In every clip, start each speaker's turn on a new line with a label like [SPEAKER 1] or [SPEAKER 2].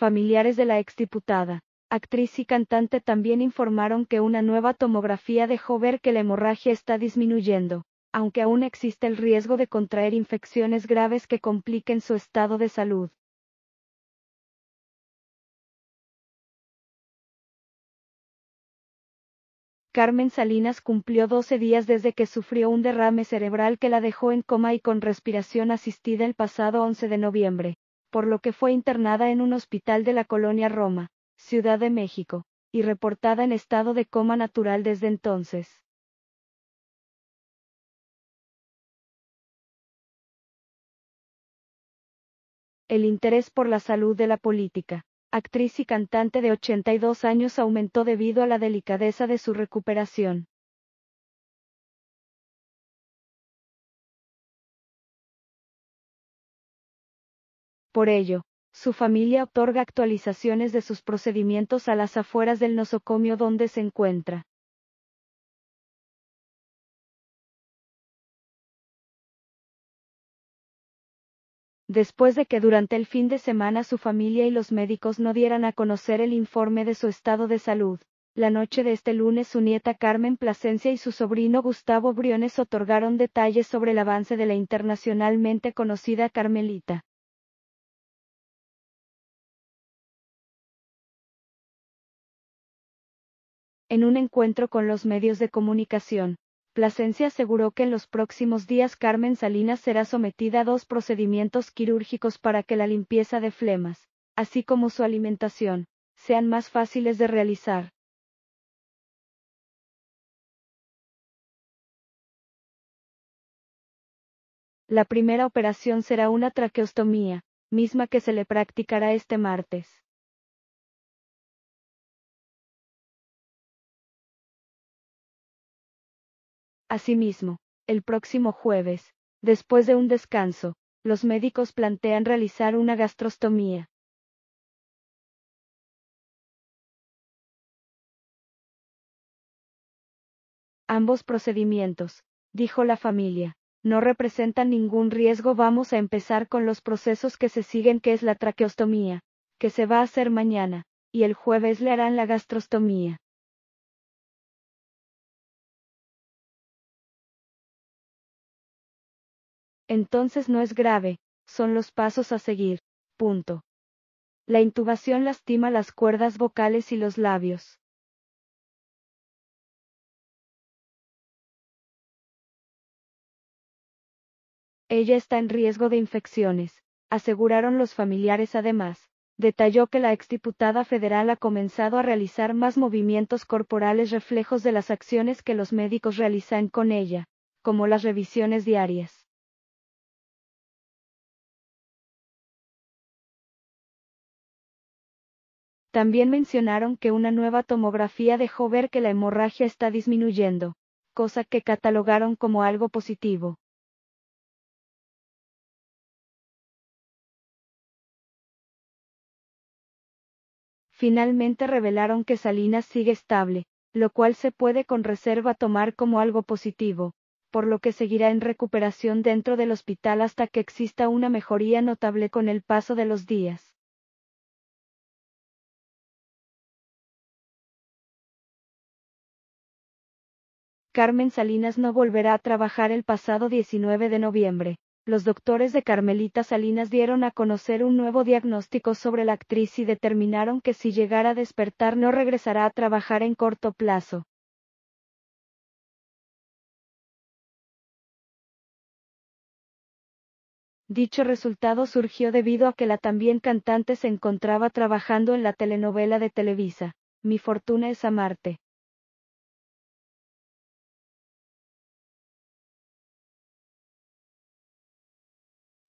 [SPEAKER 1] Familiares de la exdiputada, actriz y cantante también informaron que una nueva tomografía dejó ver que la hemorragia está disminuyendo, aunque aún existe el riesgo de contraer infecciones graves que compliquen su estado de salud. Carmen Salinas cumplió 12 días desde que sufrió un derrame cerebral que la dejó en coma y con respiración asistida el pasado 11 de noviembre, por lo que fue internada en un hospital de la colonia Roma, Ciudad de México, y reportada en estado de coma natural desde entonces. El interés por la salud de la política actriz y cantante de 82 años aumentó debido a la delicadeza de su recuperación. Por ello, su familia otorga actualizaciones de sus procedimientos a las afueras del nosocomio donde se encuentra. después de que durante el fin de semana su familia y los médicos no dieran a conocer el informe de su estado de salud. La noche de este lunes su nieta Carmen Plasencia y su sobrino Gustavo Briones otorgaron detalles sobre el avance de la internacionalmente conocida Carmelita. En un encuentro con los medios de comunicación, Plasencia aseguró que en los próximos días Carmen Salinas será sometida a dos procedimientos quirúrgicos para que la limpieza de flemas, así como su alimentación, sean más fáciles de realizar. La primera operación será una traqueostomía, misma que se le practicará este martes. Asimismo, el próximo jueves, después de un descanso, los médicos plantean realizar una gastrostomía. Ambos procedimientos, dijo la familia, no representan ningún riesgo. Vamos a empezar con los procesos que se siguen que es la traqueostomía, que se va a hacer mañana, y el jueves le harán la gastrostomía. Entonces no es grave, son los pasos a seguir. Punto. La intubación lastima las cuerdas vocales y los labios. Ella está en riesgo de infecciones, aseguraron los familiares además. Detalló que la exdiputada federal ha comenzado a realizar más movimientos corporales reflejos de las acciones que los médicos realizan con ella, como las revisiones diarias. También mencionaron que una nueva tomografía dejó ver que la hemorragia está disminuyendo, cosa que catalogaron como algo positivo. Finalmente revelaron que Salinas sigue estable, lo cual se puede con reserva tomar como algo positivo, por lo que seguirá en recuperación dentro del hospital hasta que exista una mejoría notable con el paso de los días. Carmen Salinas no volverá a trabajar el pasado 19 de noviembre. Los doctores de Carmelita Salinas dieron a conocer un nuevo diagnóstico sobre la actriz y determinaron que si llegara a despertar no regresará a trabajar en corto plazo. Dicho resultado surgió debido a que la también cantante se encontraba trabajando en la telenovela de Televisa, Mi fortuna es amarte.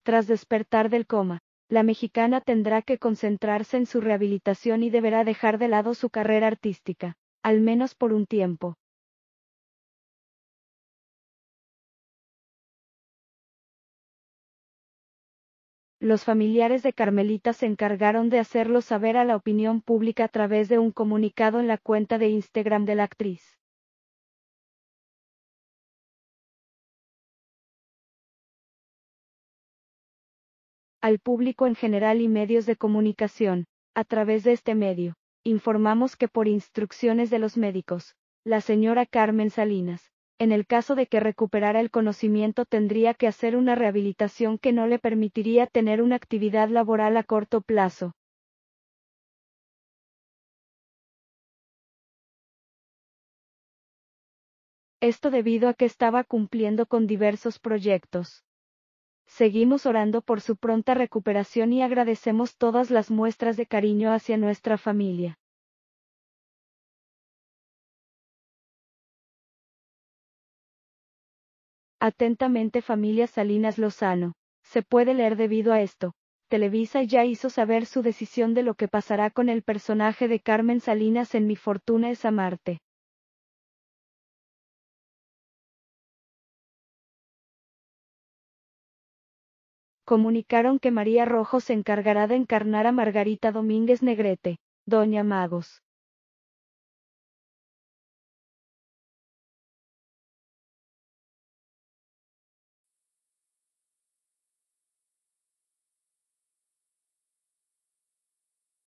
[SPEAKER 1] Tras despertar del coma, la mexicana tendrá que concentrarse en su rehabilitación y deberá dejar de lado su carrera artística, al menos por un tiempo. Los familiares de Carmelita se encargaron de hacerlo saber a la opinión pública a través de un comunicado en la cuenta de Instagram de la actriz. Al público en general y medios de comunicación, A través de este medio, informamos que por instrucciones de los médicos, la señora Carmen Salinas, en el caso de que recuperara el conocimiento tendría que hacer una rehabilitación que no le permitiría tener una actividad laboral a corto plazo. Esto debido a que estaba cumpliendo con diversos proyectos. Seguimos orando por su pronta recuperación y agradecemos todas las muestras de cariño hacia nuestra familia. Atentamente familia Salinas Lozano. Se puede leer debido a esto. Televisa ya hizo saber su decisión de lo que pasará con el personaje de Carmen Salinas en Mi Fortuna es Amarte. Comunicaron que María Rojo se encargará de encarnar a Margarita Domínguez Negrete, Doña Magos.